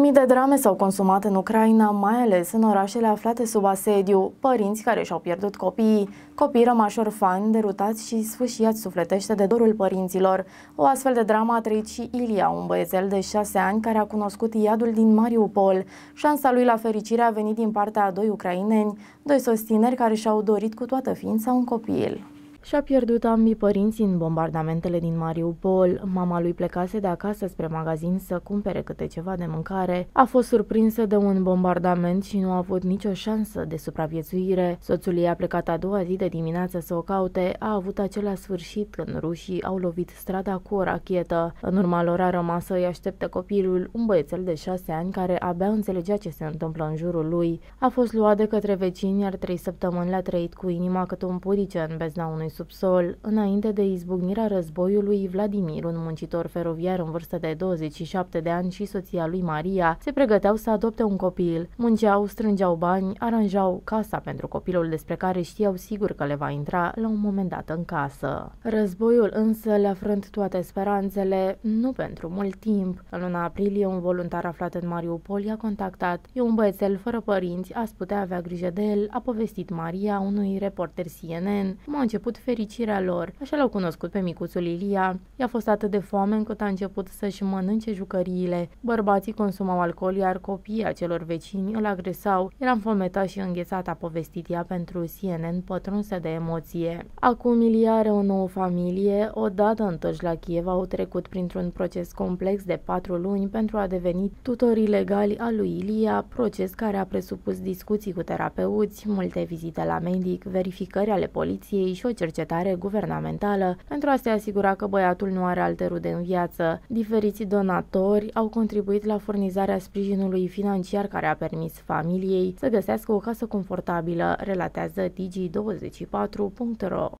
Mii de drame s-au consumat în Ucraina, mai ales în orașele aflate sub asediu. Părinți care și-au pierdut copiii, copii rămași orfani, derutați și sfâșiați sufletește de dorul părinților. O astfel de dramă a trăit și Ilia, un băiețel de șase ani care a cunoscut iadul din Mariupol. Șansa lui la fericire a venit din partea a doi ucraineni, doi susțineri care și-au dorit cu toată ființa un copil. Și-a pierdut ambii părinți în bombardamentele din Mariupol. Mama lui plecase de acasă spre magazin să cumpere câte ceva de mâncare. A fost surprinsă de un bombardament și nu a avut nicio șansă de supraviețuire. Soțul ei a plecat a doua zi de dimineață să o caute. A avut același sfârșit când rușii au lovit strada cu o rachetă. În urma lor a rămas să îi aștepte copilul, un băiețel de șase ani care abia înțelegea ce se întâmplă în jurul lui. A fost luat de către vecini, iar trei săptămâni le-a trăit cu inima cât un purice în bezna unui subsol. Înainte de izbucnirea războiului, Vladimir, un muncitor feroviar în vârstă de 27 de ani și soția lui Maria, se pregăteau să adopte un copil. Munceau, strângeau bani, aranjau casa pentru copilul despre care știau sigur că le va intra la un moment dat în casă. Războiul însă le-a frânt toate speranțele, nu pentru mult timp. În luna aprilie, un voluntar aflat în Mariupol i-a contactat. E un băiețel fără părinți, ați putea avea grijă de el, a povestit Maria unui reporter CNN. M-a început fericirea lor. Așa l-au cunoscut pe micuțul Ilia. I-a fost atât de foame încât a început să-și mănânce jucăriile. Bărbații consumau alcool, iar copiii acelor vecini îl agresau. Era înfometat și înghețat, a povestit ea pentru CNN, pătrunsă de emoție. Acum Ilia are o nouă familie. Odată întorși la Kiev, au trecut printr-un proces complex de patru luni pentru a deveni tutorii legali al lui Ilia, proces care a presupus discuții cu terapeuți, multe vizite la medic, verificări ale poliției și o cercetare cercetare guvernamentală pentru a se asigura că băiatul nu are alte rude în viață. Diferiți donatori au contribuit la furnizarea sprijinului financiar care a permis familiei să găsească o casă confortabilă, relatează Digi24.ro.